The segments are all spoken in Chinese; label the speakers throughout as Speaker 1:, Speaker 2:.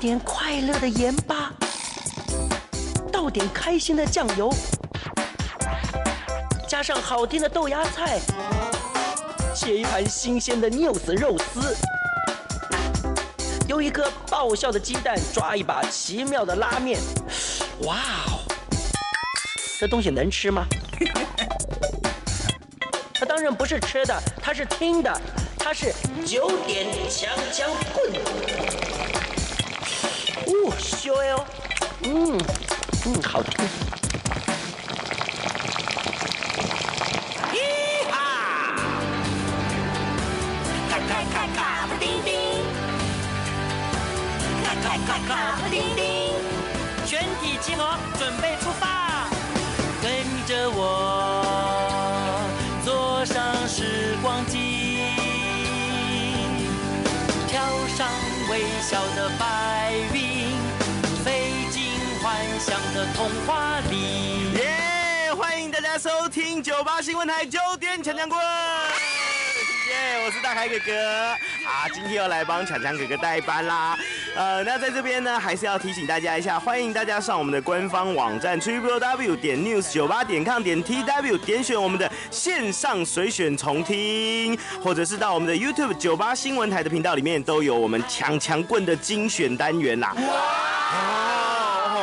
Speaker 1: 点快乐的盐巴，倒点开心的酱油，加上好听的豆芽菜，切一盘新鲜的 news 肉丝，丢一颗爆笑的鸡蛋，抓一把奇妙的拉面。哇哦，这东西能吃吗？它当然不是吃的，它是听的，它是九点强强棍。哦，香哦，嗯嗯，好听。
Speaker 2: 咦哈！咔咔咔咔布丁丁，咔咔咔咔布丁丁，
Speaker 1: 全体集合，准备出发，跟着我坐上时光机，跳上微笑的白云，想的童话里。
Speaker 3: 耶！欢迎大家收听九八新闻台九点强强棍。耶！我是大凯哥哥啊，今天要来帮强强哥哥代班啦。呃，那在这边呢，还是要提醒大家一下，欢迎大家上我们的官方网站 triple w 点 news 九八点 com 点 t w 点选我们的线上随选重听，或者是到我们的 YouTube 九八新闻台的频道里面，都有我们强强棍的精选单元啦。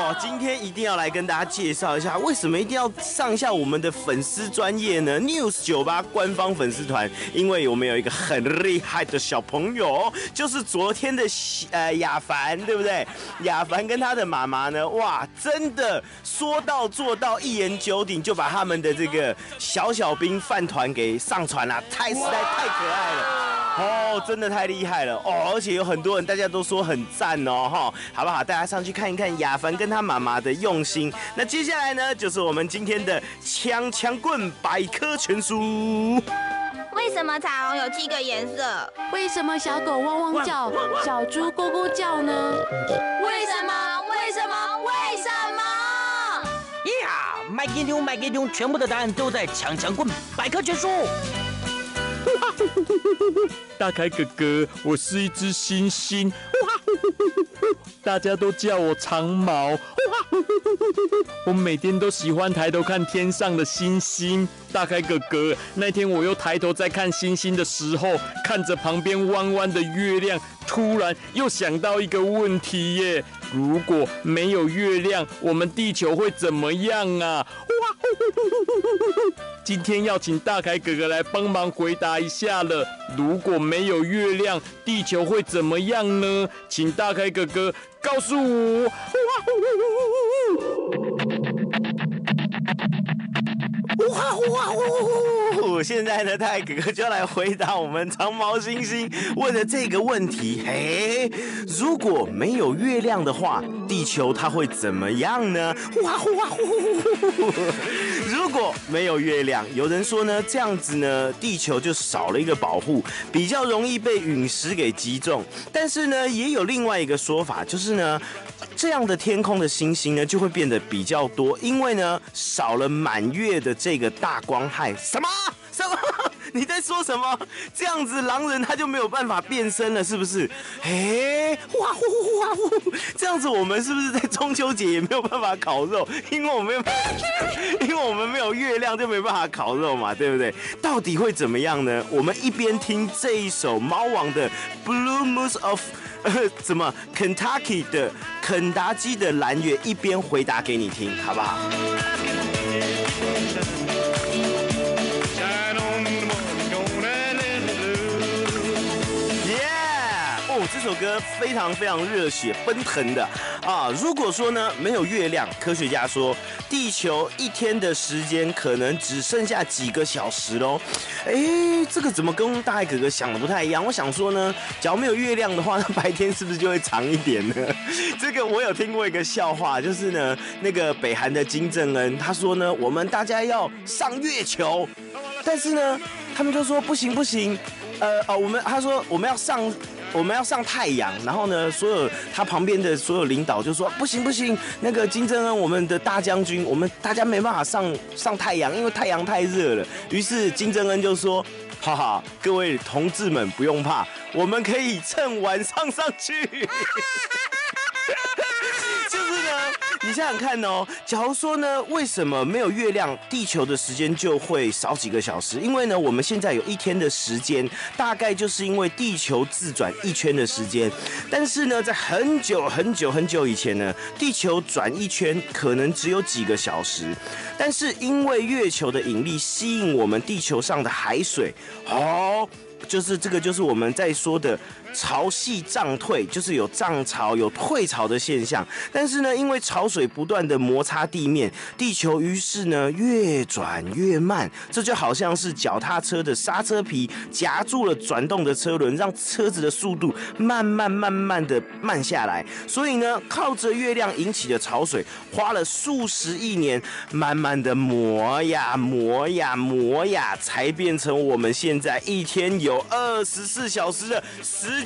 Speaker 3: 哦，今天一定要来跟大家介绍一下，为什么一定要上一下我们的粉丝专业呢？News 酒吧官方粉丝团，因为我们有一个很厉害的小朋友，就是昨天的呃雅凡，对不对？雅凡跟他的妈妈呢，哇，真的说到做到，一言九鼎，就把他们的这个小小兵饭团给上传了，太实在太可爱了。哦，真的太厉害了哦！而且有很多人，大家都说很赞哦，哈，好不好？大家上去看一看雅凡跟他妈妈的用心。那接下来呢，就是我们今天的枪枪棍百科全书。
Speaker 4: 为什么彩虹有七个颜色？
Speaker 5: 为什么小狗汪汪叫，小猪咕咕叫呢？
Speaker 4: 为什么？为什么？为什么？
Speaker 1: 呀，麦给牛，麦给牛，全部的答案都在强强棍百科全书。
Speaker 6: 大凯哥哥，我是一只猩猩，大家都叫我长毛。我每天都喜欢抬头看天上的星星。大凯哥哥，那天我又抬头在看星星的时候，看着旁边弯弯的月亮，突然又想到一个问题耶：如果没有月亮，我们地球会怎么样啊？哇今天要请大凯哥哥来帮忙回答一下了。如果没有月亮，地球会怎么样呢？请大凯哥哥告诉我。
Speaker 3: 哇哇呜！现在呢，泰哥哥就来回答我们长毛猩猩问的这个问题。嘿，如果没有月亮的话，地球它会怎么样呢？哇哇呼！如果没有月亮，有人说呢，这样子呢，地球就少了一个保护，比较容易被陨石给击中。但是呢，也有另外一个说法，就是呢，这样的天空的星星呢，就会变得比较多，因为呢，少了满月的这个大光害。什么？什么？你在说什么？这样子狼人他就没有办法变身了，是不是？哎，哇呼呼哇呼！这样子我们是不是在中秋节也没有办法烤肉？因为我们没有 因为我们没有月亮，就没办法烤肉嘛，对不对？到底会怎么样呢？我们一边听这一首猫王的《Blue Moons of》呃，怎么 Kentucky 的肯达基的蓝月，一边回答给你听，好不好？首歌非常非常热血奔腾的啊！如果说呢没有月亮，科学家说地球一天的时间可能只剩下几个小时喽。哎，这个怎么跟大海哥哥想的不太一样？我想说呢，假如没有月亮的话，那白天是不是就会长一点呢？这个我有听过一个笑话，就是呢，那个北韩的金正恩他说呢，我们大家要上月球，但是呢，他们就说不行不行，呃哦，我们他说我们要上。我们要上太阳，然后呢，所有他旁边的所有领导就说不行不行，那个金正恩我们的大将军，我们大家没办法上上太阳，因为太阳太热了。于是金正恩就说哈哈，各位同志们不用怕，我们可以趁晚上上去。你想想看哦，假如说呢，为什么没有月亮，地球的时间就会少几个小时？因为呢，我们现在有一天的时间，大概就是因为地球自转一圈的时间。但是呢，在很久很久很久以前呢，地球转一圈可能只有几个小时，但是因为月球的引力吸引我们地球上的海水，哦。就是这个，就是我们在说的潮汐涨退，就是有涨潮、有退潮的现象。但是呢，因为潮水不断的摩擦地面，地球于是呢越转越慢。这就好像是脚踏车的刹车皮夹住了转动的车轮，让车子的速度慢慢慢慢的慢下来。所以呢，靠着月亮引起的潮水，花了数十亿年，慢慢的磨呀磨呀磨呀，才变成我们现在一天有。二十四小时的时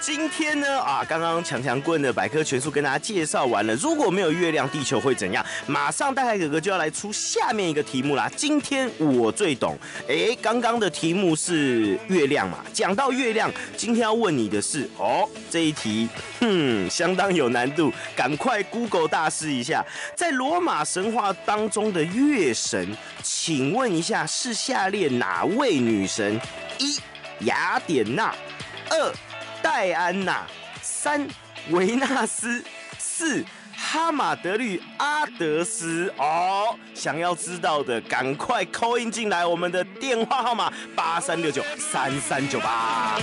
Speaker 3: 今天呢啊，刚刚强强棍的百科全书跟大家介绍完了。如果没有月亮，地球会怎样？马上大海哥哥就要来出下面一个题目啦。今天我最懂。哎，刚刚的题目是月亮嘛？讲到月亮，今天要问你的是哦，这一题，哼，相当有难度，赶快 Google 大师一下，在罗马神话当中的月神，请问一下是下列哪位女神？一雅典娜，二。戴安娜，三维纳斯，四哈马德律阿德斯。哦，想要知道的赶快扣印进来，我们的电话号码八三六九三三九八。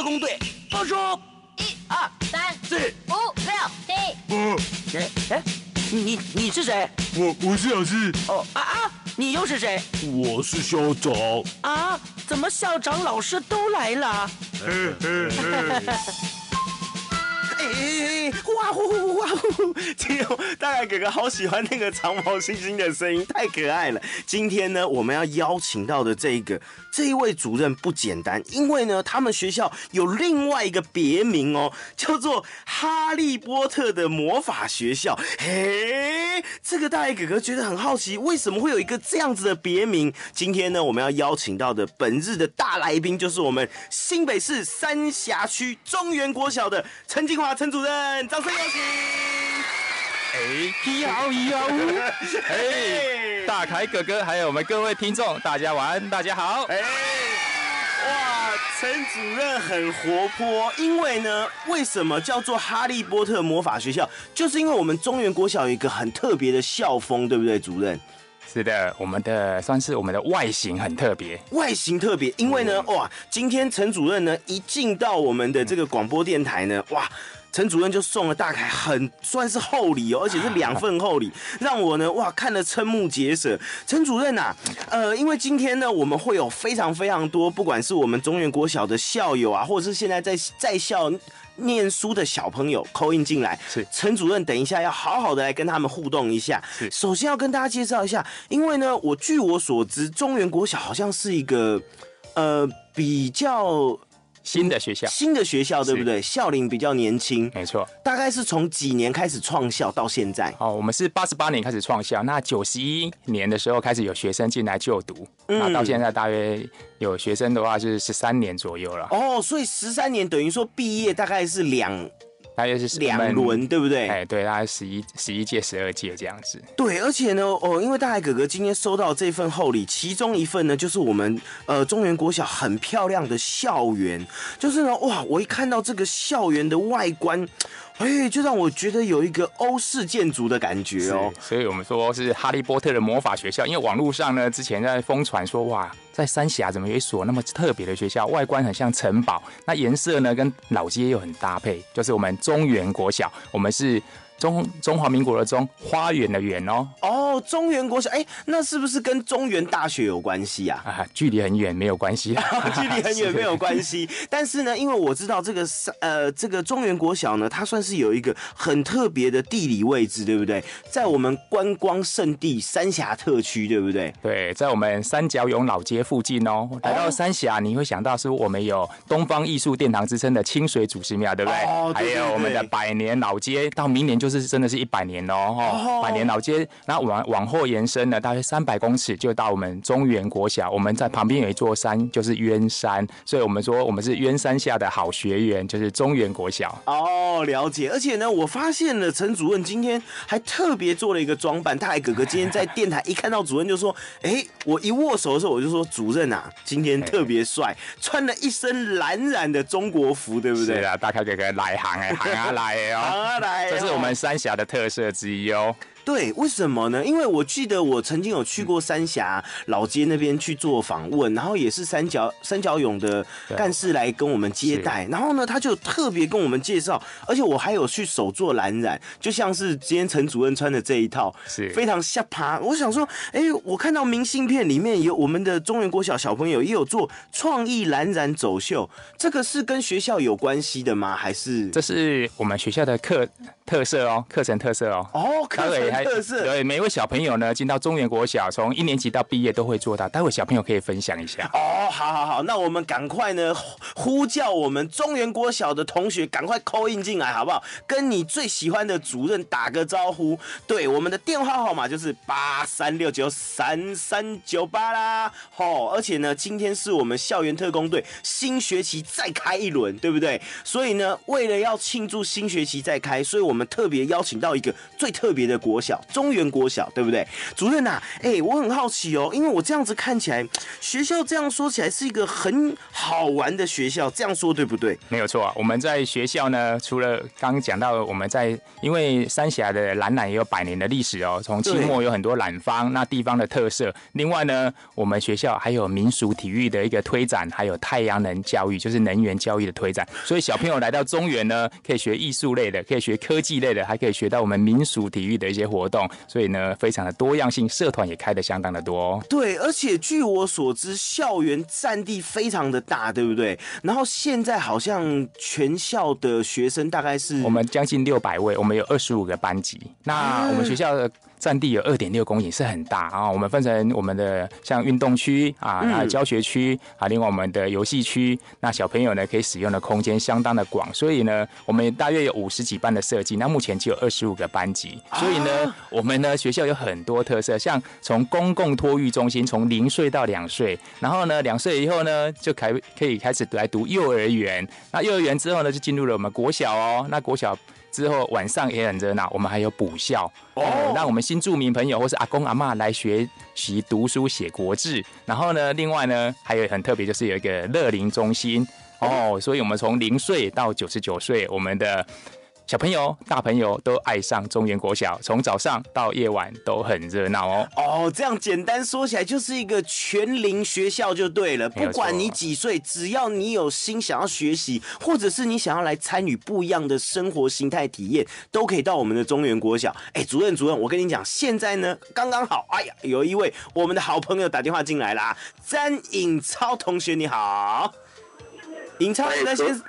Speaker 3: 特工队，报数，
Speaker 4: 一二三
Speaker 3: 四
Speaker 4: 五六七。五，
Speaker 3: 哎哎，你你是谁？
Speaker 6: 我我是老师。
Speaker 3: 哦啊啊，你又是谁？
Speaker 6: 我是校长。
Speaker 3: 啊，怎么校长、老师都来了？嘿嘿嘿。哇呼呼哇呼！今天大概哥哥好喜欢那个长毛猩猩的声音，太可爱了。今天呢，我们要邀请到的这一个这一位主任不简单，因为呢，他们学校有另外一个别名哦，叫做哈利波特的魔法学校。嘿，这个大概哥哥觉得很好奇，为什么会有一个这样子的别名？今天呢，我们要邀请到的本日的大来宾，就是我们新北市三峡区中原国小的陈金华陈主任。掌声有请！
Speaker 7: 哎，你好，你好！哎，大凯哥哥，还有我们各位听众，大家晚安，大家好！哎，
Speaker 3: 哇，陈主任很活泼，因为呢，为什么叫做哈利波特魔法学校？就是因为我们中原国小有一个很特别的校风，对不对，主任？
Speaker 7: 是的，我们的算是我们的外形很特别，
Speaker 3: 外形特别，因为呢，哇，今天陈主任呢一进到我们的这个广播电台呢，哇。陈主任就送了大概很算是厚礼哦，而且是两份厚礼，让我呢哇看得瞠目结舌。陈主任呐，呃，因为今天呢我们会有非常非常多，不管是我们中原国小的校友啊，或者是现在在在校念书的小朋友扣印进来，
Speaker 7: 是
Speaker 3: 陈主任等一下要好好的来跟他们互动一下。首先要跟大家介绍一下，因为呢我据我所知，中原国小好像是一个呃比较。
Speaker 7: 新的学校，
Speaker 3: 新的学校，对不对？校龄比较年轻，
Speaker 7: 没错。
Speaker 3: 大概是从几年开始创校到现在？
Speaker 7: 哦，我们是八十八年开始创校，那九十一年的时候开始有学生进来就读，那到现在大约有学生的话是十三年左右了。
Speaker 3: 哦，所以十三年等于说毕业大概是两。
Speaker 7: 大约是
Speaker 3: 两轮，对不对？
Speaker 7: 哎，对，大概十一十一届、十二届这样子。
Speaker 3: 对，而且呢，哦，因为大海哥哥今天收到这份厚礼，其中一份呢，就是我们呃中原国小很漂亮的校园，就是呢，哇，我一看到这个校园的外观。哎，就让我觉得有一个欧式建筑的感觉哦。
Speaker 7: 所以我们说是哈利波特的魔法学校，因为网络上呢之前在疯传说，哇，在三峡怎么有一所那么特别的学校，外观很像城堡，那颜色呢跟老街又很搭配，就是我们中原国小，我们是。中中华民国的中花园的园哦
Speaker 3: 哦，中原国小哎，那是不是跟中原大学有关系啊？
Speaker 7: 啊，距离很远没有关系，
Speaker 3: 距离很远没有关系。但是呢，因为我知道这个呃这个中原国小呢，它算是有一个很特别的地理位置，对不对？在我们观光圣地三峡特区，对不对？
Speaker 7: 对，在我们三角涌老街附近哦。来到三峡，你会想到是我们有东方艺术殿堂之称的清水祖师庙，对不对？哦，对还有我们的百年老街，到明年就。是真的是一百年哦，哈，百年老街，然后往往后延伸呢，大约三百公尺就到我们中原国小。我们在旁边有一座山，就是渊山，所以我们说我们是渊山下的好学员，就是中原国小。
Speaker 3: 哦，了解。而且呢，我发现了陈主任今天还特别做了一个装扮。大海哥哥今天在电台一看到主任就说：“哎，我一握手的时候我就说主任啊，今天特别帅，穿了一身蓝染的中国服，对不对？”
Speaker 7: 是啊，大凯哥哥来行哎，行啊来哦，
Speaker 3: 行啊来，
Speaker 7: 这是我们。三峡的特色之一哦。
Speaker 3: 对，为什么呢？因为我记得我曾经有去过三峡老街那边去做访问，然后也是三角三角勇的干事来跟我们接待，然后呢，他就特别跟我们介绍，而且我还有去手做蓝染，就像是今天陈主任穿的这一套，
Speaker 7: 是
Speaker 3: 非常下趴。我想说，哎，我看到明信片里面有我们的中原国小小朋友也有做创意蓝染走秀，这个是跟学校有关系的吗？还是
Speaker 7: 这是我们学校的课特色哦，课程特色哦。
Speaker 3: 哦，课程。
Speaker 7: 对每一位小朋友呢，进到中原国小，从一年级到毕业都会做到。待会小朋友可以分享一下
Speaker 3: 哦。好好好，那我们赶快呢呼叫我们中原国小的同学，赶快扣印进来好不好？跟你最喜欢的主任打个招呼。对，我们的电话号码就是八三六九三三九八啦。哦，而且呢，今天是我们校园特工队新学期再开一轮，对不对？所以呢，为了要庆祝新学期再开，所以我们特别邀请到一个最特别的国。小中原国小对不对？主任呐，哎，我很好奇哦，因为我这样子看起来，学校这样说起来是一个很好玩的学校，这样说对不对？
Speaker 7: 没有错啊，我们在学校呢，除了刚刚讲到我们在，因为三峡的蓝染也有百年的历史哦，从清末有很多染方，那地方的特色。另外呢，我们学校还有民俗体育的一个推展，还有太阳能教育，就是能源教育的推展。所以小朋友来到中原呢，可以学艺术类的，可以学科技类的，还可以学到我们民俗体育的一些。活动，所以呢，非常的多样性，社团也开的相当的多。
Speaker 3: 对，而且据我所知，校园占地非常的大，对不对？然后现在好像全校的学生大概是
Speaker 7: 我们将近六百位，我们有二十五个班级。那我们学校的。占地有二点六公顷，是很大啊！我们分成我们的像运动区啊，还有教学区啊，另外我们的游戏区，那小朋友呢可以使用的空间相当的广，所以呢，我们大约有五十几班的设计，那目前只有二十五个班级，所以呢，我们呢学校有很多特色，像从公共托育中心，从零岁到两岁，然后呢两岁以后呢就开可以开始来读幼儿园，那幼儿园之后呢就进入了我们国小哦，那国小。之后晚上也很热闹，我们还有补校，哦，让我们新住民朋友或是阿公阿妈来学习读书写国字。然后呢，另外呢还有很特别，就是有一个乐龄中心哦，所以我们从零岁到九十九岁，我们的。小朋友、大朋友都爱上中原国小，从早上到夜晚都很热闹哦。
Speaker 3: 哦，这样简单说起来就是一个全龄学校就对了。不管你几岁，只要你有心想要学习，或者是你想要来参与不一样的生活形态体验，都可以到我们的中原国小。哎，主任主任，我跟你讲，现在呢刚刚好，哎呀，有一位我们的好朋友打电话进来啦，詹颖超同学你好，颖超那先。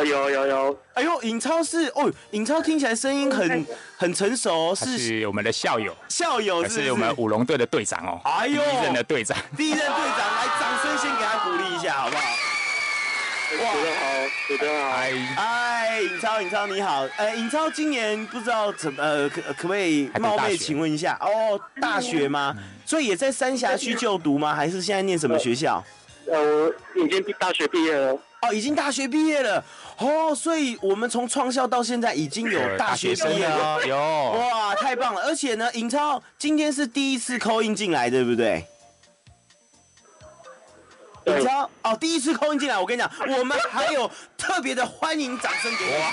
Speaker 8: 哎呦呦呦！
Speaker 3: 哎呦，尹超是哦，尹超听起来声音很很成熟，
Speaker 7: 是我们的校友，
Speaker 3: 校友
Speaker 7: 是我们舞龙队的队长哦。哎呦，第一任的队长，
Speaker 3: 第一任队长，来掌声先给他鼓励一下，好不好？
Speaker 8: 哇，好，好。
Speaker 3: 哎，尹超，尹超你好。呃，尹超今年不知道怎么呃可可不可以冒昧请问一下哦，大学吗？所以也在三峡区就读吗？还是现在念什么学校？
Speaker 8: 呃，我已经大学毕业了。
Speaker 3: 哦，已经大学毕业了。哦，所以我们从创校到现在已经有大学毕业了，
Speaker 7: 有
Speaker 3: 哇，太棒了！而且呢，尹超今天是第一次扣印进来，对不对？尹超哦，第一次扣印进来，我跟你讲，我们还有特别的欢迎掌声给你。哇！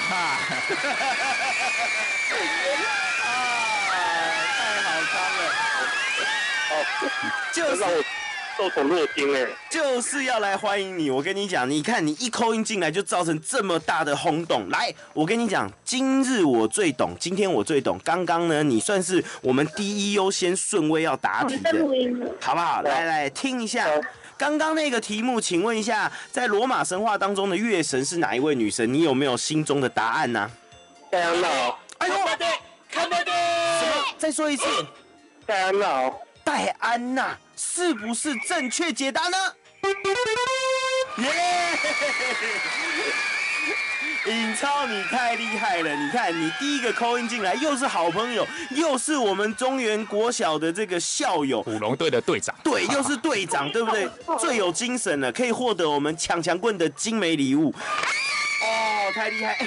Speaker 3: 啊，太好看了，
Speaker 8: 哦，
Speaker 3: 就是
Speaker 8: 让我受宠若惊哎。
Speaker 3: 就是要来欢迎你。我跟你讲，你看你一扣音进来就造成这么大的轰动。来，我跟你讲，今日我最懂，今天我最懂。刚刚呢，你算是我们第一优先顺位要答题的，好不好？来来听一下。刚刚那个题目，请问一下，在罗马神话当中的月神是哪一位女神？你有没有心中的答案呢、
Speaker 8: 戴安娜，
Speaker 3: 哎呦，看到的，什么？再说一次，
Speaker 8: 戴安娜，
Speaker 3: 戴安娜是不是正确解答呢？耶！尹超，你太厉害了！你看，你第一个扣音进来，又是好朋友，又是我们中原国小的这个校友，
Speaker 7: 虎龙队的队长，
Speaker 3: 对，又是队长，对不对？最有精神了，可以获得我们抢强棍的精美礼物。哦，太厉害！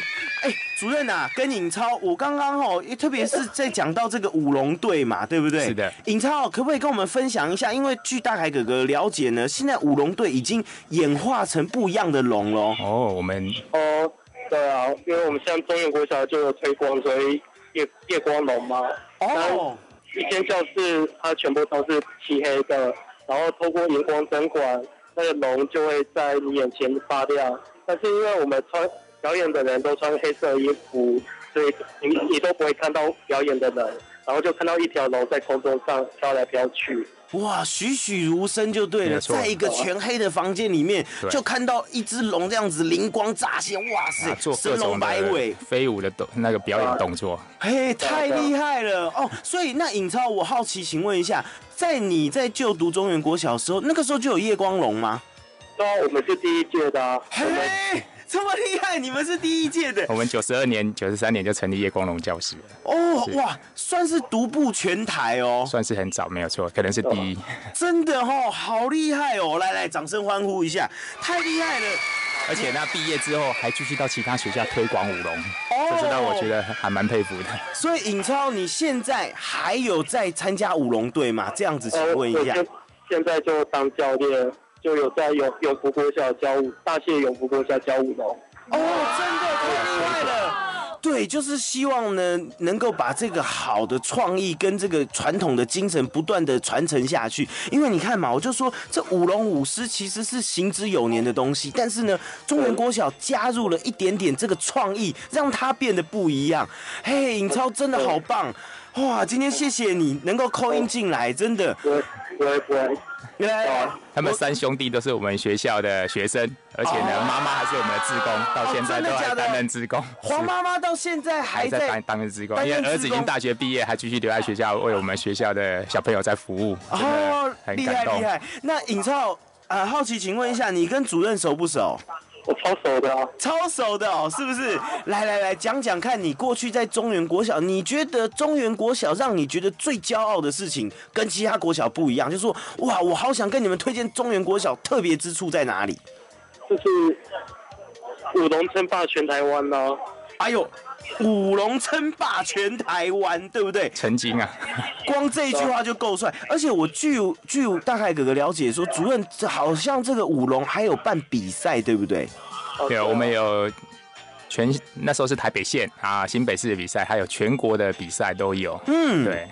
Speaker 3: 主任啊，跟尹超，我刚刚哦，特别是在讲到这个舞龙队嘛，对不对？
Speaker 7: 是的。
Speaker 3: 尹超，可不可以跟我们分享一下？因为据大凯哥哥了解呢，现在舞龙队已经演化成不一样的龙了。
Speaker 7: 哦，我们
Speaker 8: 哦，对啊，因为我们像中原国小就有推广所以夜夜光龙嘛，
Speaker 3: 哦，
Speaker 8: 一间教室它全部都是漆黑的，然后透过荧光灯管，那个龙就会在你眼前发亮。但是因为我们穿表演的人都穿黑色衣服，所以你你都不会看到表演的人，然后就看到一条龙在空中上飘来飘去。
Speaker 3: 哇，栩栩如生就对了，在一个全黑的房间里面，就看到一只龙这样子灵光乍现，哇塞
Speaker 7: 啊，做
Speaker 3: 神龙摆尾
Speaker 7: 的，飞舞的动那个表演动作。
Speaker 3: 嘿，太厉害了哦！所以那尹超，我好奇，请问一下，在你在就读中原国小的时候，那个时候就有夜光龙吗？
Speaker 8: 对啊，我们是第一届的、啊，我们
Speaker 3: 嘿，这么厉害，你们是第一届的
Speaker 7: 我们九十二年、九十三年就成立夜光龙教室了，
Speaker 3: 哦，哇，算是独步全台哦，
Speaker 7: 算是很早，没有错，可能是第一。
Speaker 3: 真的哦，好厉害哦！来来，掌声欢呼一下，太厉害了！
Speaker 7: 而且那毕业之后还继续到其他学校推广舞龙，
Speaker 3: 哦
Speaker 7: 这是让我觉得还蛮佩服的。
Speaker 3: 所以尹超，你现在还有在参加舞龙队吗？这样子，请
Speaker 8: 呃，
Speaker 3: 问一下。
Speaker 8: 现在就当教练，就有在永永福国小教舞，大谢永福国小教舞龙。
Speaker 3: 哦，真的太厉害了！对，就是希望呢，能够把这个好的创意跟这个传统的精神不断的传承下去。因为你看嘛，我就说这舞龙舞狮其实是行之有年的东西，但是呢，中原国小加入了一点点这个创意，让它变得不一样。嘿，尹超真的好棒！哇，今天谢谢你能够扣音进来，真的。
Speaker 8: 不会不会不会，
Speaker 3: 来，
Speaker 7: 他们三兄弟都是我们学校的学生，而且呢，妈妈还是我们的职工，到现在都还担任职工。
Speaker 3: 黄妈妈到现在还在
Speaker 7: 还在当担任职工，因为儿子已经大学毕业，还继续留在学校为我们学校的小朋友在服务，真
Speaker 3: 哦
Speaker 7: 的，很
Speaker 3: 厉
Speaker 7: 感动。
Speaker 3: 害厉害。那尹超，啊，好奇请问一下，你跟主任熟不熟？
Speaker 8: 我超熟的啊。
Speaker 3: 超熟的哦，是不是？来来来，讲讲看你过去在中原国小，你觉得中原国小让你觉得最骄傲的事情，跟其他国小不一样，就是说，哇，我好想跟你们推荐中原国小特别之处在哪里？
Speaker 8: 就是五龙称霸全台湾呢、
Speaker 3: 哎呦，舞龙称霸全台湾，对不对？
Speaker 7: 曾经啊，
Speaker 3: 光这一句话就够帅，而且我据据大概哥哥了解说，主任好像这个舞龙还有办比赛，对不对？
Speaker 7: 对，我们有全那时候是台北县啊、新北市的比赛，还有全国的比赛都有。
Speaker 3: 嗯，
Speaker 7: 对，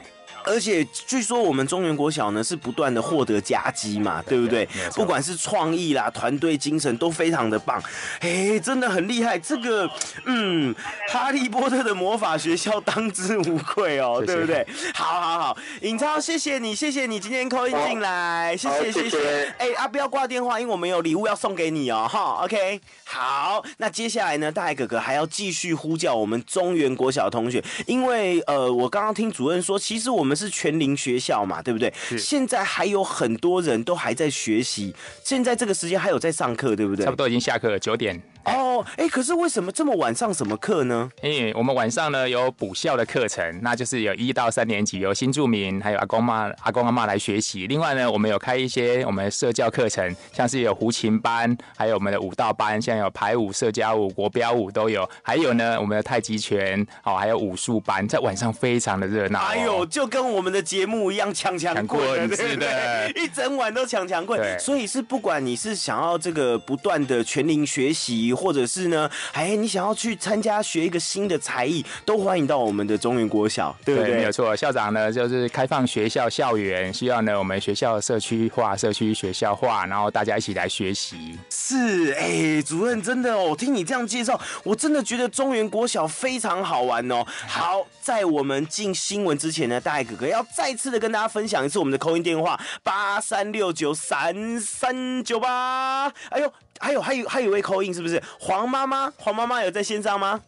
Speaker 3: 而且据说我们中原国小呢是不断的获得佳绩嘛，对不对不管是创意啦、团队精神都非常的棒，哎，真的很厉害。这个，嗯，哈利波特的魔法学校当之无愧哦，
Speaker 7: 谢谢
Speaker 3: 对不对？好好好，尹超，谢谢你，谢谢你今天扣音进来，谢谢
Speaker 8: 谢谢。
Speaker 3: 哎啊，不要挂电话，因为我们有礼物要送给你哦，哈，OK。好，那接下来呢，大海哥哥还要继续呼叫我们中原国小的同学，因为呃，我刚刚听主任说，其实我们是全龄学校嘛，对不对？现在还有很多人都还在学习，现在这个时间还有在上课，对不对？
Speaker 7: 差不多已经下课了，九点
Speaker 3: 哦，哎，可是为什么这么晚上什么课呢？
Speaker 7: 因为我们晚上呢有补校的课程，那就是有一到三年级有新住民，还有阿公妈、阿公阿妈来学习。另外呢，我们有开一些我们社教课程，像是有胡琴班，还有我们的舞蹈班，像有排舞、社交舞、国标舞都有。还有呢，我们的太极拳，哦，还有武术班，在晚上非常的热闹。
Speaker 3: 哎呦，就跟我们的节目一样，强强棍，
Speaker 7: 是的，
Speaker 3: 一整晚都强强棍。所以是不管你是想要这个不断的全龄学习，或者是呢，哎，你想要去参加学一个新的才艺，都欢迎到我们的中原国小，对不对？
Speaker 7: 没有错，校长呢就是开放学校校园，需要呢我们学校社区化、社区学校化，然后大家一起来学习。
Speaker 3: 是，哎，主任真的哦，听你这样介绍，我真的觉得中原国小非常好玩哦。好，在我们进新闻之前呢，大爱哥哥要再次的跟大家分享一次我们的扣音电话八三六九三三九八。哎呦，还有还有还有位扣音是不是？黄妈妈，黄妈妈有在线上吗？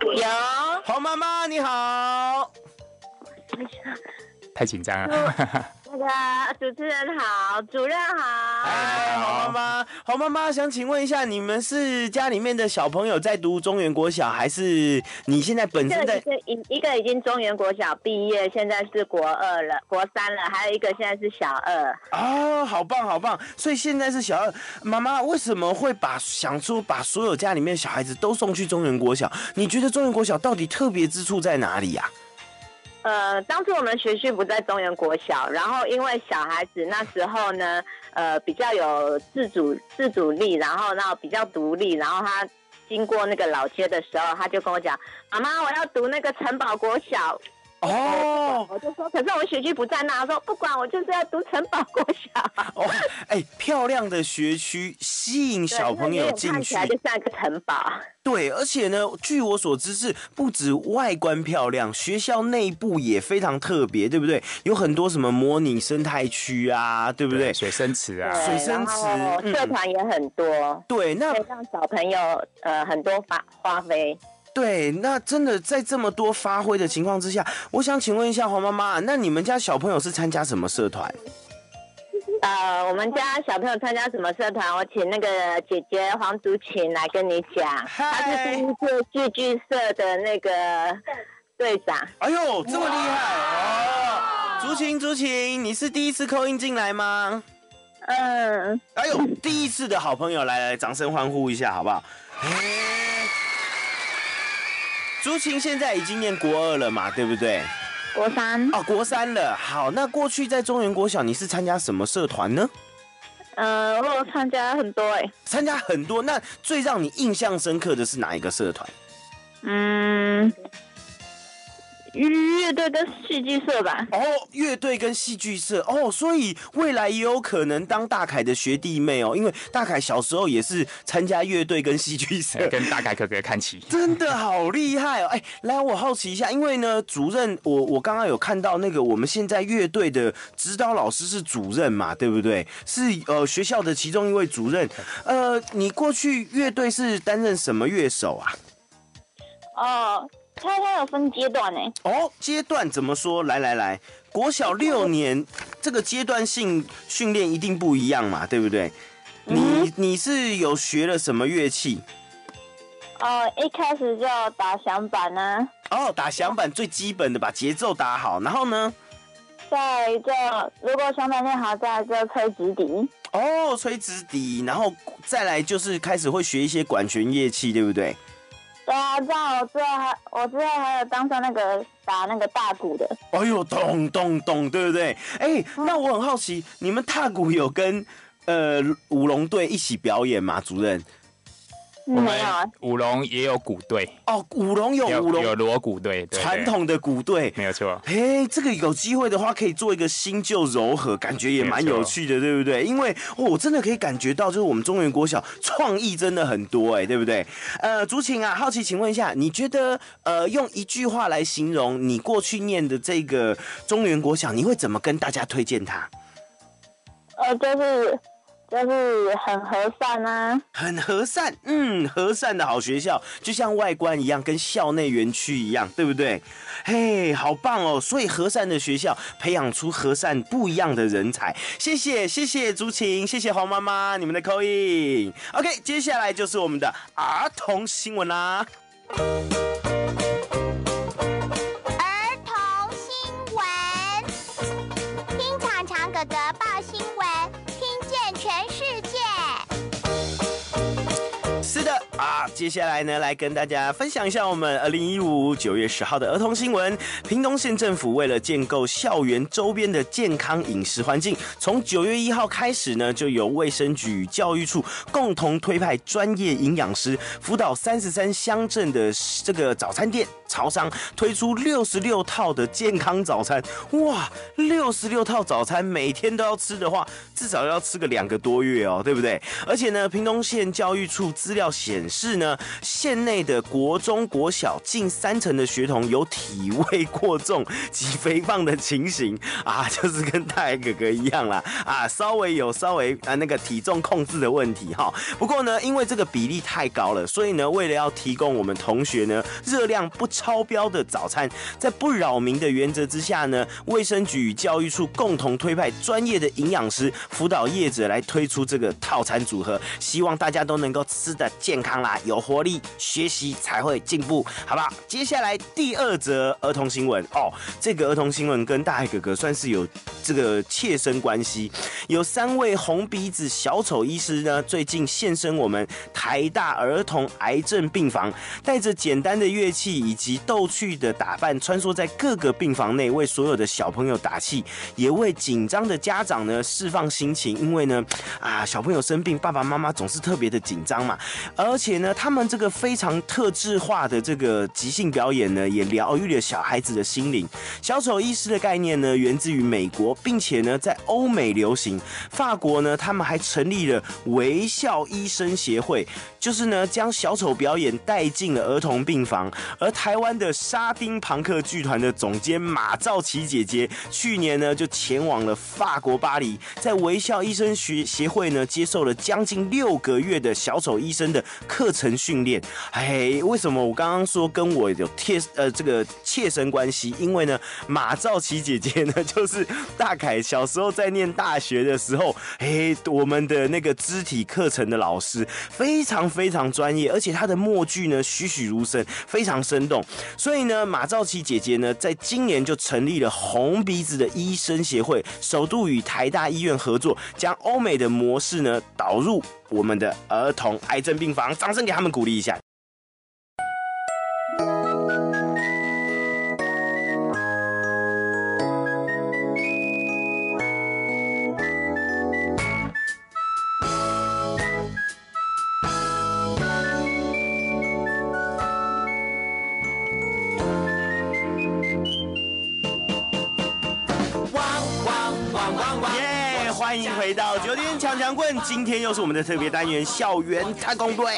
Speaker 4: 有。
Speaker 3: 黄妈妈你好。
Speaker 7: 太紧张了。
Speaker 4: 那个主持人好，主任好。
Speaker 3: 哎，好妈妈，好妈妈想请问一下，你们是家里面的小朋友在读中原国小，还是你现在本身在？
Speaker 4: 一一个已经中原国小毕业，现在是国二了，国三了，还有一个现在是小二。
Speaker 3: 哦，好棒好棒！所以现在是小二。妈妈为什么会把想说把所有家里面小孩子都送去中原国小？你觉得中原国小到底特别之处在哪里呀？
Speaker 4: 呃，当初我们学区不在中原国小，然后因为小孩子那时候呢，呃，比较有自主自主力，然后然后比较独立，然后他经过那个老街的时候，他就跟我讲：“妈妈，我要读那个城堡国小。”哦，我就说，可是我们学区不在那，说不管，我就是要读城堡国小。哦，
Speaker 3: 哎，漂亮的学区吸引小朋友进去，看
Speaker 4: 起来就像一个城堡。
Speaker 3: 对，而且呢，据我所知是不止外观漂亮，学校内部也非常特别，对不对？有很多什么模拟生态区啊，对不对？
Speaker 7: 水生池啊，
Speaker 3: 水生池，
Speaker 4: 社团也很多。
Speaker 3: 对，那
Speaker 4: 让小朋友呃很多发发挥。
Speaker 3: 对，那真的在这么多发挥的情况之下，我想请问一下黄妈妈，那你们家小朋友是参加什么社团？
Speaker 4: 呃，我们家小朋友参加什么社团？我请那个姐姐黄竹琴来跟你讲，她是第一次剧剧社的那个队长。
Speaker 3: 哎呦，这么厉害哦！竹琴，竹琴，你是第一次扣音进来吗？
Speaker 4: 嗯。
Speaker 3: 哎呦，第一次的好朋友，来来，掌声欢呼一下，好不好？竹琴现在已经念国二了嘛，对不对？
Speaker 4: 国三
Speaker 3: 哦，国三了。好，那过去在中原国小，你是参加什么社团呢？
Speaker 4: 呃，我参加很多哎，
Speaker 3: 参加很多。那最让你印象深刻的是哪一个社团？
Speaker 4: 嗯。乐队跟戏剧社吧。
Speaker 3: 哦，乐队跟戏剧社哦，所以未来也有可能当大凯的学弟妹哦，因为大凯小时候也是参加乐队跟戏剧社，
Speaker 7: 跟大凯哥哥看齐，
Speaker 3: 真的好厉害哦！哎，来，我好奇一下，因为呢，主任，我我刚刚有看到那个我们现在乐队的指导老师是主任嘛，对不对？是呃学校的其中一位主任。呃，你过去乐队是担任什么乐手啊？
Speaker 4: 哦。它它有分阶段呢。
Speaker 3: 哦，阶段怎么说？来来来，国小六年这个阶段性训练一定不一样嘛，对不对？你你是有学了什么乐器？
Speaker 4: 哦，一开始就打响板呢。
Speaker 3: 哦，打响板最基本的，把节奏打好。然后呢？
Speaker 4: 再就如果响板练好，再就吹直笛。
Speaker 3: 哦，吹直笛，然后再来就是开始会学一些管弦乐器，对不对？
Speaker 4: 对啊，这样我之后还我之后还有当上那个打那个大鼓的。
Speaker 3: 哎呦，咚咚咚，对不对？哎，那我很好奇，你们踏鼓有跟呃舞龙队一起表演吗？主任？
Speaker 7: 我们舞龙也有鼓队
Speaker 3: 哦，舞龙有舞龙
Speaker 7: 有锣鼓队，
Speaker 3: 传统的鼓队
Speaker 7: 没有错。
Speaker 3: 嘿，这个有机会的话，可以做一个新旧柔和，感觉也蛮有趣的，对不对？因为我真的可以感觉到，就是我们中原国小创意真的很多，哎，对不对？呃，竹琴啊，好奇，请问一下，你觉得呃，用一句话来形容你过去念的这个中原国小，你会怎么跟大家推荐它？
Speaker 4: 呃，就是。就是很和善啊，
Speaker 3: 很和善，嗯，和善的好学校，就像外观一样，跟校内园区一样，对不对？嘿，好棒哦！所以和善的学校培养出和善不一样的人才。谢谢，谢谢竹晴，谢谢黄妈妈，你们的扣音。OK，接下来就是我们的儿童新闻啦。接下来呢，来跟大家分享一下我们二零一五九月十号的儿童新闻。屏东县政府为了建构校园周边的健康饮食环境，从九月一号开始呢，就由卫生局与教育处共同推派专业营养师，辅导三十三乡镇的这个早餐店、超商，推出六十六套的健康早餐。哇，六十六套早餐每天都要吃的话，至少要吃个两个多月哦，对不对？而且呢，屏东县教育处资料显示呢，县内的国中、国小近三成的学童有体位过重及肥胖的情形啊，就是跟大哥哥一样啦啊，稍微有稍微啊那个体重控制的问题哈。不过呢，因为这个比例太高了，所以呢，为了要提供我们同学呢热量不超标的早餐，在不扰民的原则之下呢，卫生局与教育处共同推派专业的营养师辅导业者来推出这个套餐组合，希望大家都能够吃的健康啦，有有活力，学习才会进步，好吧？接下来第二则儿童新闻哦，这个儿童新闻跟大海哥哥算是有这个切身关系，有三位红鼻子小丑医师呢，最近现身我们台大儿童癌症病房，带着简单的乐器以及逗趣的打扮，穿梭在各个病房内，为所有的小朋友打气，也为紧张的家长呢释放心情。因为呢，啊，小朋友生病，爸爸妈妈总是特别的紧张嘛，而且呢，他们这个非常特质化的这个即兴表演呢，也疗愈了小孩子的心灵。小丑医师的概念呢，源自于美国，并且呢，在欧美流行。法国呢，他们还成立了微笑医生协会，就是呢，将小丑表演带进了儿童病房。而台湾的沙丁庞克剧团的总监马兆琪姐姐，去年呢就前往了法国巴黎，在微笑医生学协会呢接受了将近六个月的小丑医生的课程训练。哎，为什么我刚刚说跟我有贴呃这个切身关系？因为呢，马兆琪姐姐呢就是大凯小时候在念大学的时候，哎，我们的那个肢体课程的老师 非常非常专业，而且他的默剧呢栩栩如生，非常生动。所以呢，马兆琪姐姐呢在今年就成立了红鼻子的医生协会，首度与台大医院合作，将欧美的模式呢导入我们的儿童癌症病房。掌声给他们鼓励一下。九点抢抢棍，今天又是我们的特别单元校园特工队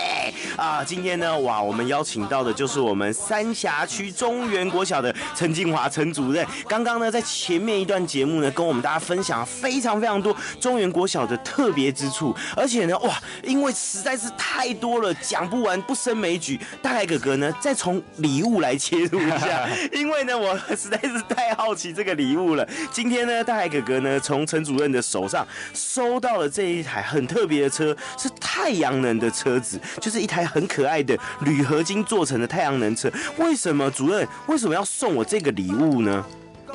Speaker 3: 啊！今天呢，哇，我们邀请到的就是我们三峡区中原国小的陈静华陈主任。刚刚呢，在前面一段节目呢，跟我们大家分享非常非常多中原国小的特别之处，而且呢，哇，因为实在是太多了，讲不完，不胜枚举。大海哥哥呢，再从礼物来切入一下，因为呢，我实在是太好奇这个礼物了。今天呢，大海哥哥呢，从陈主任的手上收到了这一台很特别的车，是太阳能的车子，就是一台很可爱的铝合金做成的太阳能车。为什么主任为什么要送我这个礼物呢？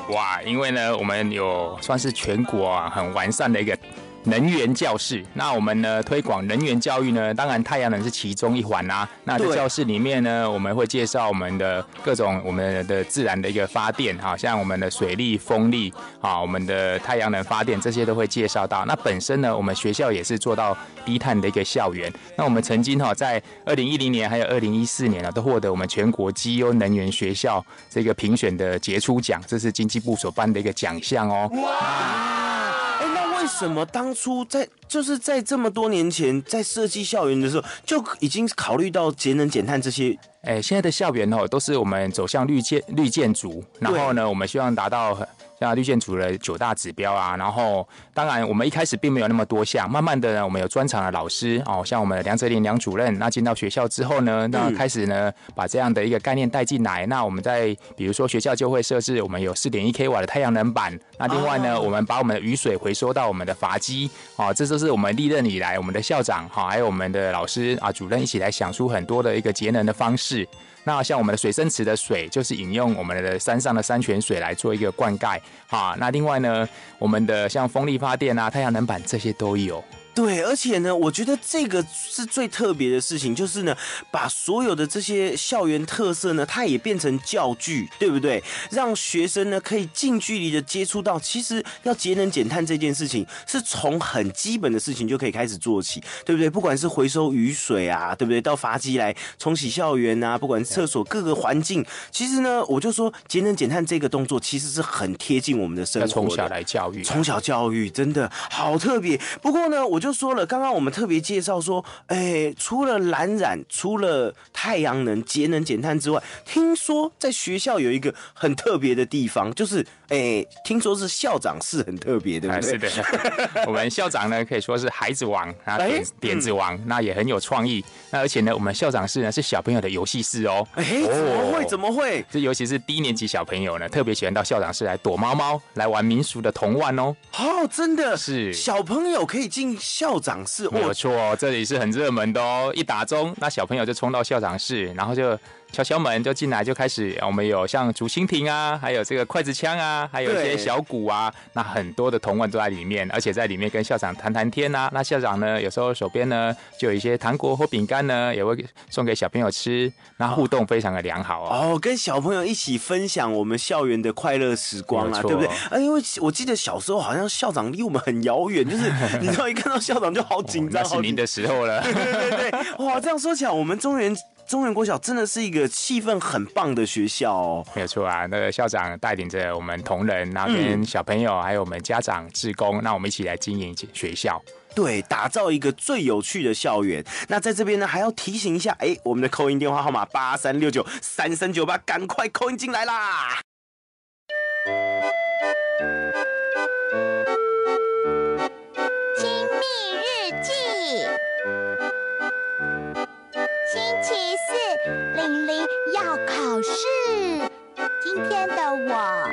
Speaker 7: 哇，因为呢，我们有算是全国啊很完善的一个能源教室。那我们呢推广能源教育呢，当然太阳能是其中一环啦、那在教室里面呢，我们会介绍我们的各种我们的自然的一个发电，哈，像我们的水力、风力，啊，我们的太阳能发电这些都会介绍到。那本身呢，我们学校也是做到低碳的一个校园。那我们曾经哈在二零一零年还有二零一四年呢，都获得我们全国绩优能源学校这个评选的杰出奖，这是经济部所颁的一个奖项哦。
Speaker 3: 哎，那为什么当初在就是在这么多年前，在设计校园的时候，就已经考虑到节能减碳这些。
Speaker 7: 哎，现在的校园哦，都是我们走向绿建绿建筑，然后呢，我们希望达到。像绿建组的九大指标啊，然后当然我们一开始并没有那么多项，慢慢的呢，我们有专场的老师哦，像我们梁哲林梁主任，那进到学校之后呢，那开始呢把这样的一个概念带进来，那我们在比如说学校就会设置我们有四点一 k 瓦的太阳能板，那另外呢，我们把我们的雨水回收到我们的阀机，哦，这就是我们历任以来我们的校长哈，还有我们的老师啊主任一起来想出很多的一个节能的方式。那像我们的水生池的水，就是引用我们的山上的山泉水来做一个灌溉，啊。那另外呢，我们的像风力发电啊、太阳能板这些都有。
Speaker 3: 对，而且呢，我觉得这个是最特别的事情，就是呢，把所有的这些校园特色呢，它也变成教具，对不对？让学生呢可以近距离的接触到，其实要节能减碳这件事情，是从很基本的事情就可以开始做起，对不对？不管是回收雨水啊，对不对？到罚机来冲洗校园啊，不管厕所各个环境，其实呢，我就说节能减碳这个动作，其实是很贴近我们的生活，
Speaker 7: 从小来教育，
Speaker 3: 从小教育真的好特别。不过呢，我。就说了，刚刚我们特别介绍说，哎，除了蓝染，除了太阳能节能减碳之外，听说在学校有一个很特别的地方，就是，哎，听说是校长室很特别，对不对？
Speaker 7: 是的，我们校长呢可以说是孩子王啊，点点子王，那也很有创意。那而且呢，我们校长室呢是小朋友的游戏室哦。
Speaker 3: 哎，怎么会？怎么会？
Speaker 7: 这尤其是低年级小朋友呢，特别喜欢到校长室来躲猫猫，来玩民俗的童玩哦。
Speaker 3: 哦，真的
Speaker 7: 是
Speaker 3: 小朋友可以进。校长室，
Speaker 7: 没错，这里是很热门的哦。一打钟，那小朋友就冲到校长室，然后就。敲敲门就进来就开始，我们有像竹蜻蜓啊，还有这个筷子枪啊，还有一些小鼓啊，那很多的童玩都在里面，而且在里面跟校长谈谈天呐。那校长呢，有时候手边呢就有一些糖果或饼干呢，也会送给小朋友吃，那互动非常的良好
Speaker 3: 哦。哦，跟小朋友一起分享我们校园的快乐时光啊，对不对？啊，因为我记得小时候好像校长离我们很遥远，就是 你知道一看到校长就好紧张，那
Speaker 7: 是您的时候了。
Speaker 3: 对对对对，哇，这样说起来，我们中原。中原国小真的是一个气氛很棒的学校哦，
Speaker 7: 没有错啊。那个校长带领着我们同仁，那跟小朋友还有我们家长、职工，那我们一起来经营学校，
Speaker 3: 对，打造一个最有趣的校园。那在这边呢，还要提醒一下，哎，我们的扣音电话号码八三六九三三九八，赶快扣音进来啦！
Speaker 9: 是今天的我，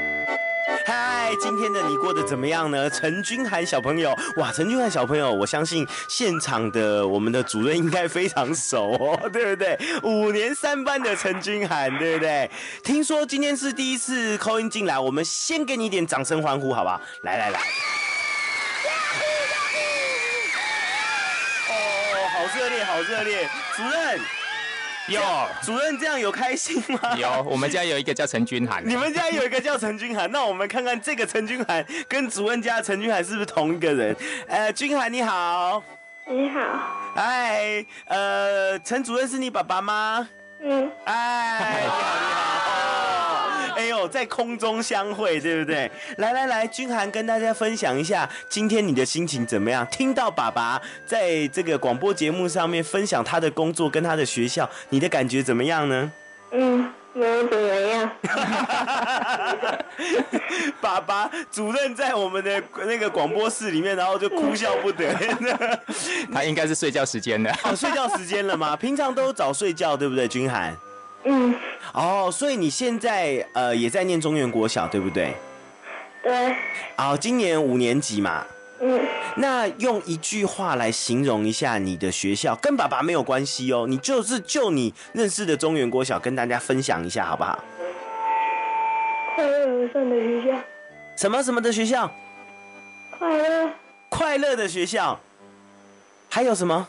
Speaker 3: 嗨，今天的你过得怎么样呢？陈君涵小朋友，哇，陈君涵小朋友，我相信现场的我们的主任应该非常熟哦，对不对？五年三班的陈君涵，对不对？听说今天是第一次扣音进来，我们先给你一点掌声欢呼，好不好？来来来，哦，好热烈，好热烈，主任。
Speaker 7: 有
Speaker 3: 主任这样有开心吗？
Speaker 7: 有，我们家有一个叫陈君涵。
Speaker 3: 你们家有一个叫陈君涵，那我们看看这个陈君涵跟主任家陈君涵是不是同一个人？呃，君涵你好。
Speaker 10: 你好。
Speaker 3: 哎，呃，陈主任是你爸爸吗？
Speaker 10: 嗯。
Speaker 3: 哎，你好你好。哎呦，在空中相会，对不对？来来来，君涵跟大家分享一下，今天你的心情怎么样？听到爸爸在这个广播节目上面分享他的工作跟他的学校，你的感觉怎么样呢？
Speaker 10: 嗯，没有怎么样。
Speaker 3: 爸爸，主任在我们的那个广播室里面，然后就哭笑不得。
Speaker 7: 他应该是睡觉时间了。
Speaker 3: 哦，睡觉时间了吗？平常都早睡觉，对不对，君涵？
Speaker 10: 嗯，
Speaker 3: 哦，所以你现在呃也在念中原国小，对不对？
Speaker 10: 对。
Speaker 3: 哦，今年五年级嘛。
Speaker 10: 嗯。
Speaker 3: 那用一句话来形容一下你的学校，跟爸爸没有关系哦，你就是就你认识的中原国小跟大家分享一下好不好？
Speaker 10: 快乐和善的学校。
Speaker 3: 什么什么的学校？
Speaker 10: 快乐。
Speaker 3: 快乐的学校。还有什么？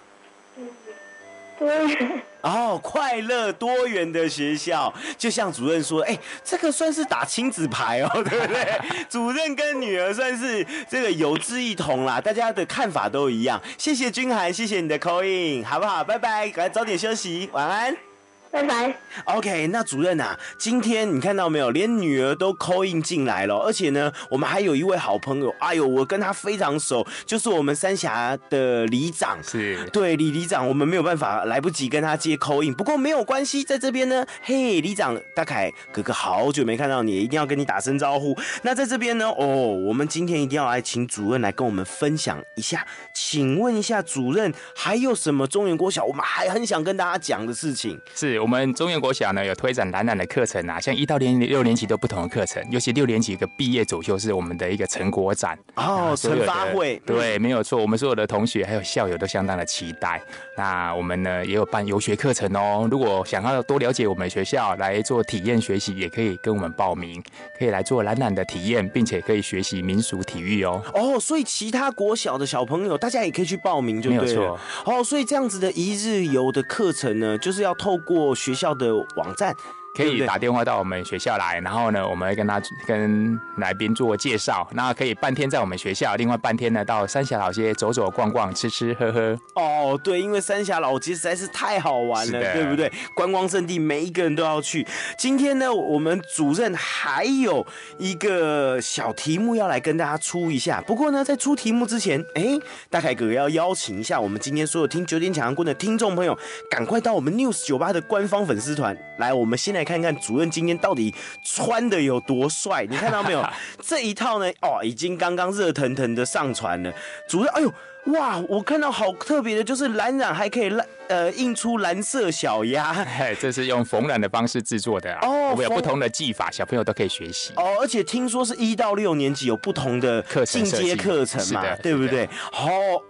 Speaker 10: 多元
Speaker 3: 哦，快乐多元的学校，就像主任说，哎，这个算是打亲子牌哦，对不对？主任跟女儿算是这个有志一同啦，大家的看法都一样。谢谢君涵，谢谢你的 call in，好不好？拜拜，赶快早点休息，晚安。
Speaker 10: 拜拜。
Speaker 3: OK，那主任啊，今天你看到没有，连女儿都扣印进来了，而且呢，我们还有一位好朋友，哎呦，我跟他非常熟，就是我们三峡的里长，
Speaker 7: 是
Speaker 3: 对李里长，我们没有办法来不及跟他接扣印，不过没有关系，在这边呢，嘿，里长大凯哥哥好久没看到你，一定要跟你打声招呼。那在这边呢，哦，我们今天一定要来请主任来跟我们分享一下，请问一下主任，还有什么中原国小我们还很想跟大家讲的事情？
Speaker 7: 是我们中原国小呢有推展蓝蓝的课程啊，像一到六六年级都不同的课程，尤其六年级一个毕业走秀是我们的一个成果展
Speaker 3: 哦，
Speaker 7: 所有的
Speaker 3: 惩罚会，
Speaker 7: 对，没有错，我们所有的同学还有校友都相当的期待。那我们呢也有办游学课程哦，如果想要多了解我们学校来做体验学习，也可以跟我们报名，可以来做蓝蓝的体验，并且可以学习民俗体育哦。
Speaker 3: 哦，所以其他国小的小朋友，大家也可以去报名，就对了。
Speaker 7: 没有错。
Speaker 3: 哦，所以这样子的一日游的课程呢，就是要透过学校的网站。
Speaker 7: 可以打电话到我们学校来，然后呢，我们会跟他跟来宾做介绍。那可以半天在我们学校，另外半天呢到三峡老街走走逛逛，吃吃喝喝。
Speaker 3: 哦，对，因为三峡老街实在是太好玩了，对不对？观光胜地，每一个人都要去。今天呢，我们主任还有一个小题目要来跟大家出一下。不过呢，在出题目之前，哎，大凯哥要邀请一下我们今天所有听九点抢阳棍的听众朋友，赶快到我们 News 酒吧的官方粉丝团来。我们先来看看主任今天到底穿的有多帅。你看到没有？这一套呢，哦，已经刚刚热腾腾的上传了。主任，哎呦！哇，我看到好特别的，就是蓝染还可以蓝呃印出蓝色小鸭
Speaker 7: 嘿，这是用缝染的方式制作的、啊。
Speaker 3: 哦
Speaker 7: 我们有不同的技法，小朋友都可以学习。
Speaker 3: 哦，而且听说是一到六年级有不同的
Speaker 7: 课程
Speaker 3: 进阶课程嘛对不对？好、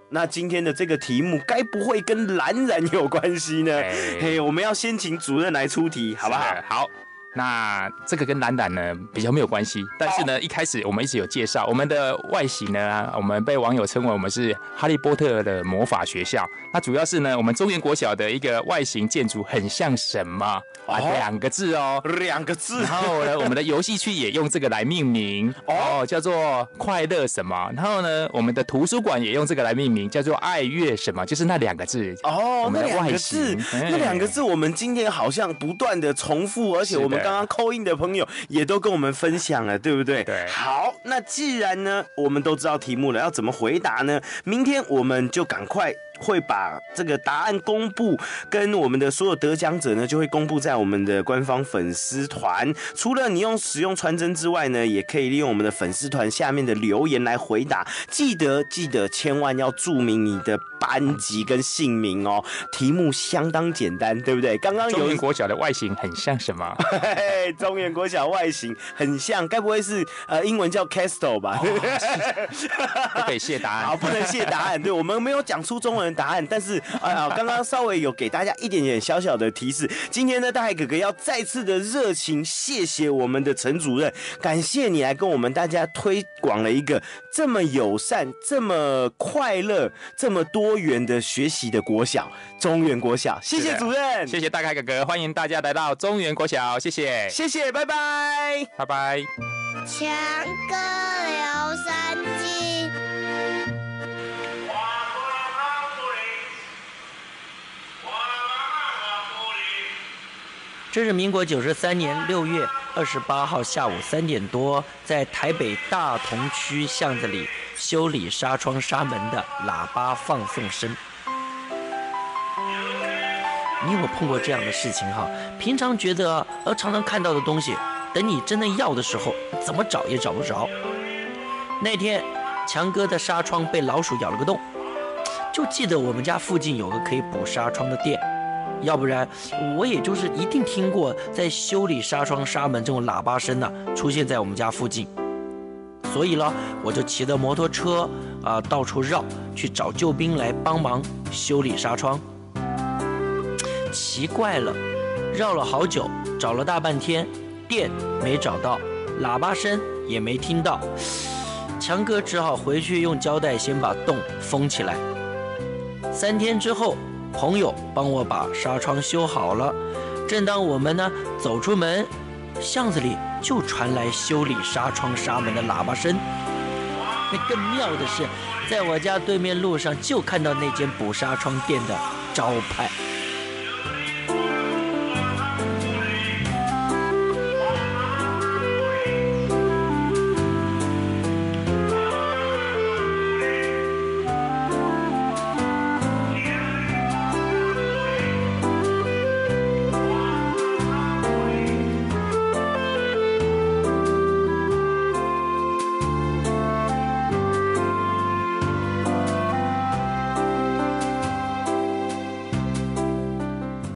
Speaker 3: 那今天的这个题目该不会跟蓝染有关系呢？
Speaker 7: 哎
Speaker 3: 嘿，我们要先请主任来出题，好不好
Speaker 7: 好。那这个跟蓝染呢比较没有关系，但是呢，一开始我们一直有介绍我们的外形呢，我们被网友称为我们是哈利波特的魔法学校。那主要是呢，我们中原国小的一个外形建筑很像什么？啊，
Speaker 3: 哦
Speaker 7: 两个字哦。
Speaker 3: 两个字
Speaker 7: 然，后呢，我们的游戏区也用这个来命名哦，叫做快乐什么。然后呢，我们的图书馆也用这个来命名，叫做爱乐什么，就是那两个字
Speaker 3: 哦
Speaker 7: 我，们的
Speaker 3: 那两个
Speaker 7: 外
Speaker 3: 字那两个字，我们今天好像不断的重复，而且我们
Speaker 7: 是的
Speaker 3: 刚刚扣印的朋友也都跟我们分享了，对不对？
Speaker 7: 对
Speaker 3: 好，那既然呢，我们都知道题目了，要怎么回答呢？明天我们就赶快。会把这个答案公布，跟我们的所有得奖者呢，就会公布在我们的官方粉丝团。除了你用使用传真之外呢，也可以利用我们的粉丝团下面的留言来回答。记得记得，千万要注明你的班级跟姓名哦。题目相当简单，对不对？刚刚有
Speaker 7: 中原国小的外形很像什么？
Speaker 3: 嘿嘿中原国小外形很像，该不会是呃英文叫 Castle 吧？
Speaker 7: 不可以谢答案
Speaker 3: 好，
Speaker 7: 案。
Speaker 3: 不能谢答案。对我们没有讲出中文答案，但是哎呀，刚刚稍微有给大家一点点小小的提示。今天呢，大海哥哥要再次的热情谢谢我们的陈主任，感谢你来跟我们大家推广了一个这么友善、这么快乐、这么多元的学习的国小——中原国小。谢谢主任，
Speaker 7: 谢谢大海哥哥，欢迎大家来到中原国小，谢谢，
Speaker 3: 谢谢，拜拜。
Speaker 7: 拜拜。
Speaker 9: 强哥留声机。
Speaker 1: 这是民国九十三年六月二十八号下午三点多，在台北大同区巷子里修理纱窗纱门的喇叭放送声。你有没有碰过这样的事情哈？平常觉得呃常常看到的东西，等你真的要的时候，怎么找也找不着。那天强哥的纱窗被老鼠咬了个洞，就记得我们家附近有个可以补纱窗的店。要不然我也就是一定听过在修理纱窗、纱门这种喇叭声呢出现在我们家附近，所以呢，我就骑着摩托车啊、到处绕去找救兵来帮忙修理纱窗。奇怪了，绕了好久，找了大半天，店没找到，喇叭声也没听到，强哥只好回去用胶带先把洞封起来。三天之后，朋友帮我把纱窗修好了。正当我们呢走出门，巷子里就传来修理纱窗纱门的喇叭声。那更妙的是，在我家对面路上就看到那间补纱窗店的招牌。